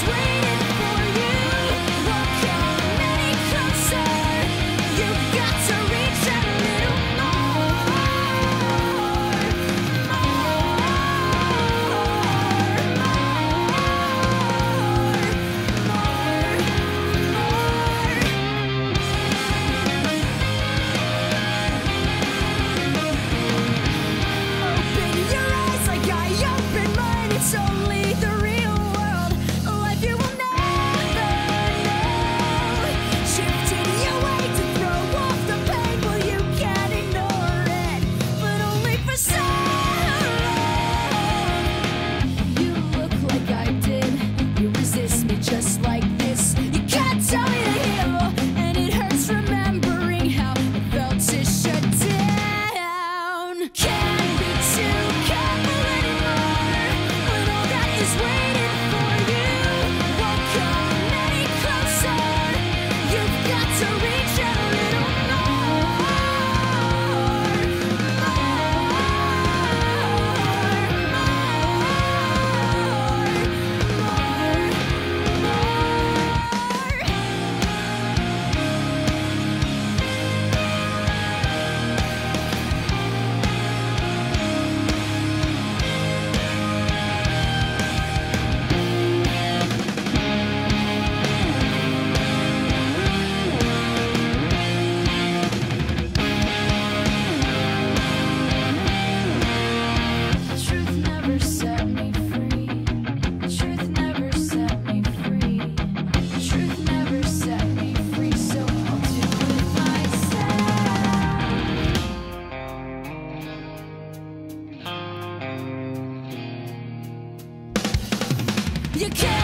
was waiting You can't